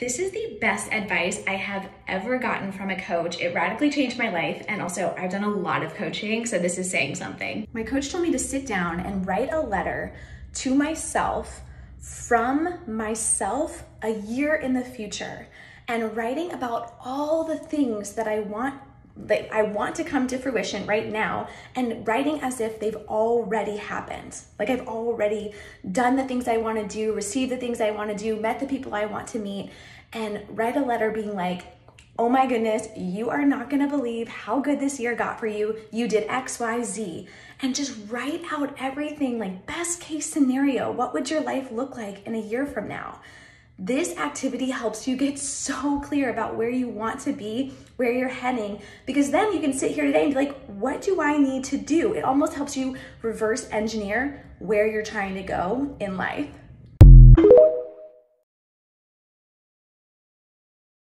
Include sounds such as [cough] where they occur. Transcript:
This is the best advice I have ever gotten from a coach. It radically changed my life. And also, I've done a lot of coaching, so this is saying something. My coach told me to sit down and write a letter to myself from myself a year in the future and writing about all the things that I want I want to come to fruition right now and writing as if they've already happened. Like I've already done the things I want to do, received the things I want to do, met the people I want to meet, and write a letter being like, oh my goodness, you are not gonna believe how good this year got for you. You did X, Y, Z. And just write out everything like best case scenario. What would your life look like in a year from now? This activity helps you get [laughs] so clear about where you want to be, where you're heading, because then you can sit here today and be like, what do I need to do? It almost helps you reverse engineer where you're trying to go in life.